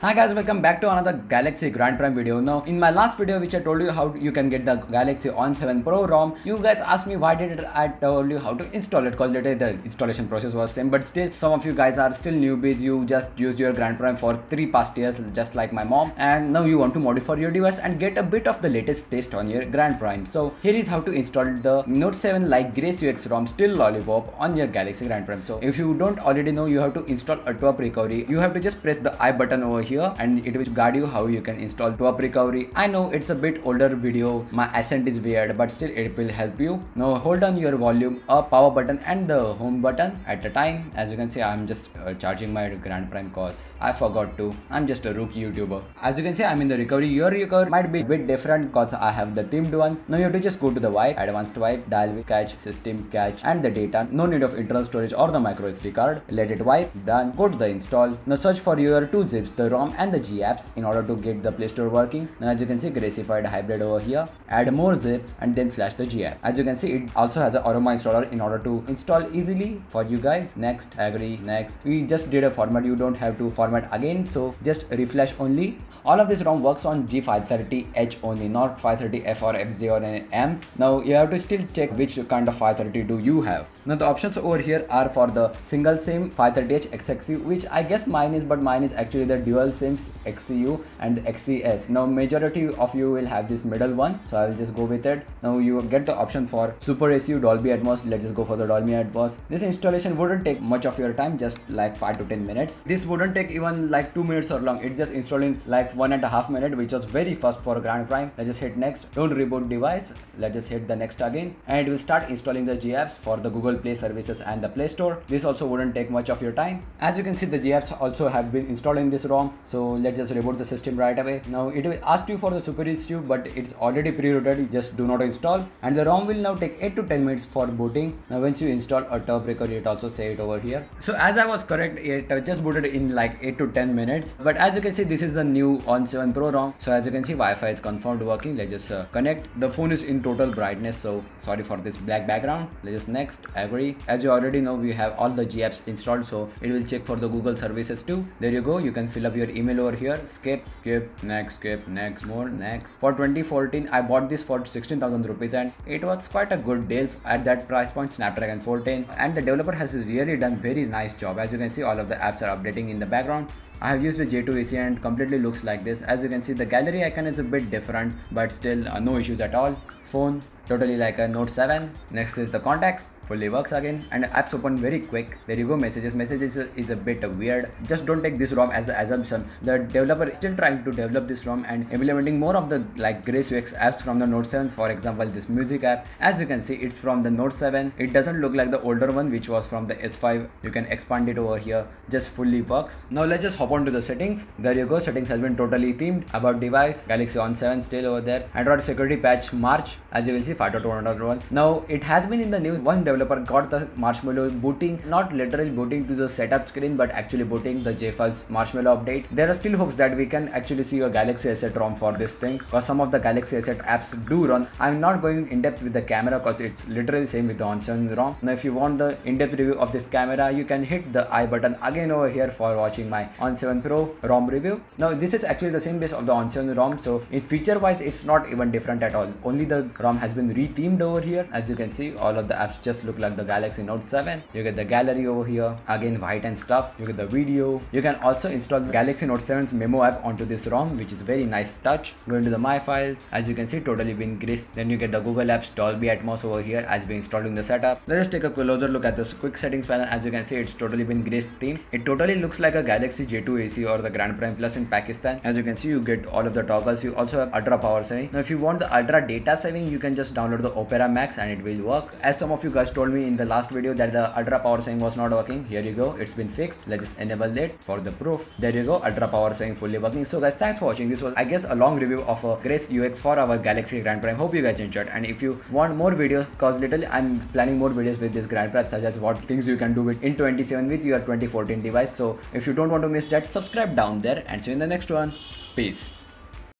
Hi guys, welcome back to another Galaxy Grand Prime video. Now, in my last video which I told you how you can get the Galaxy on 7 Pro ROM, you guys asked me why did I told you how to install it because later the installation process was same but still some of you guys are still newbies, you just used your Grand Prime for 3 past years just like my mom and now you want to modify your device and get a bit of the latest taste on your Grand Prime. So here is how to install the Note 7 like Grace UX ROM still lollipop on your Galaxy Grand Prime. So if you don't already know you have to install a top recovery, you have to just press the I button over here and it will guide you how you can install top recovery. I know it's a bit older video, my accent is weird but still it will help you. Now hold on your volume up power button and the home button at the time. As you can see I'm just uh, charging my Grand Prime cause I forgot to. I'm just a rookie YouTuber. As you can see I'm in the recovery. Your recovery might be a bit different cause I have the themed one. Now you have to just go to the wipe, advanced wipe, Dalvik cache, system cache and the data. No need of internal storage or the micro SD card. Let it wipe, done. Go to the install. Now search for your two zips, the ROM and the G apps in order to get the Play Store working. Now as you can see Gracified Hybrid over here. Add more zips and then flash the G app. As you can see it also has a Aroma installer in order to install easily for you guys. Next, agree, next. We just did a format you don't have to format again so just refresh only. All of this ROM works on G530H only not 530F or FZ or an M. Now you have to still check which kind of 530 do you have. Now the options over here are for the single SIM 530H XXU which I guess mine is but mine is actually the dual SIMs XCU and XCS. Now majority of you will have this middle one so I will just go with it. Now you get the option for Super SU Dolby Atmos. Let's just go for the Dolby Atmos. This installation wouldn't take much of your time just like 5 to 10 minutes. This wouldn't take even like 2 minutes or long. It's just installing like one and a half minute which was very fast for Grand Prime. Let's just hit next. Don't reboot device. Let's just hit the next again and it will start installing the G apps for the Google Play services and the Play Store. This also wouldn't take much of your time. As you can see the G apps also have been installed in this ROM. So let's just reboot the system right away. Now it will ask you for the super but it's already pre-rooted just do not install. And the ROM will now take 8 to 10 minutes for booting. Now once you install a top recovery it also say it over here. So as I was correct it just booted in like 8 to 10 minutes. But as you can see this is the new on 7 Pro ROM. So as you can see Wi-Fi is confirmed working. Let's just uh, connect. The phone is in total brightness so sorry for this black background. Let's just next agree. As you already know we have all the G apps installed so it will check for the Google services too. There you go. You can fill up your email over here. Skip skip next skip next more next. For 2014 i bought this for 16000 rupees and it was quite a good deal at that price point snapdragon 410 and the developer has really done very nice job. As you can see all of the apps are updating in the background. I have used the J2 and completely looks like this. As you can see the gallery icon is a bit different but still uh, no issues at all. Phone totally like a note 7 next is the contacts fully works again and apps open very quick. There you go messages. Messages is a bit weird. Just don't take this rom as the assumption. The developer is still trying to develop this rom and implementing more of the like grace ux apps from the note 7 for example this music app. As you can see it's from the note 7 it doesn't look like the older one which was from the s5 you can expand it over here. Just fully works. Now let's just hop on to the settings. There you go. Settings has been totally themed. About device galaxy on 7 still over there. Android security patch march as you can see 5.1.1. Now it has been in the news. One developer got the Marshmallow booting, not literally booting to the setup screen, but actually booting the JFuzz Marshmallow update. There are still hopes that we can actually see a Galaxy S8 ROM for this thing, because some of the Galaxy S8 apps do run. I'm not going in depth with the camera, because it's literally same with the on ROM. Now if you want the in-depth review of this camera, you can hit the I button again over here for watching my on 7 Pro ROM review. Now this is actually the same base of the on 7 ROM, so in feature wise, it's not even different at all. Only the ROM has been rethemed over here. As you can see all of the apps just look like the galaxy note 7 you get the gallery over here. Again white and stuff. You get the video. You can also install the galaxy note 7's memo app onto this rom which is very nice touch. Go into the my files. As you can see totally been graced then you get the google apps dolby atmos over here as being installed in the setup. Let's take a closer look at this quick settings panel. As you can see it's totally been graced theme. It totally looks like a galaxy j2 ace or the grand prime plus in pakistan. As you can see you get all of the toggles. You also have ultra power saving now if you want the ultra data saving you can just download the Opera Max and it will work. As some of you guys told me in the last video that the ultra power saving was not working. Here you go. It's been fixed. Let's just enable it for the proof. There you go. Ultra power saving fully working. So guys, thanks for watching. This was I guess a long review of a Grace UX for our Galaxy Grand Prime. Hope you guys enjoyed. And if you want more videos, cause little I'm planning more videos with this Grand Prime such as what things you can do with in 27 with your 2014 device. So if you don't want to miss that, subscribe down there and see you in the next one. Peace.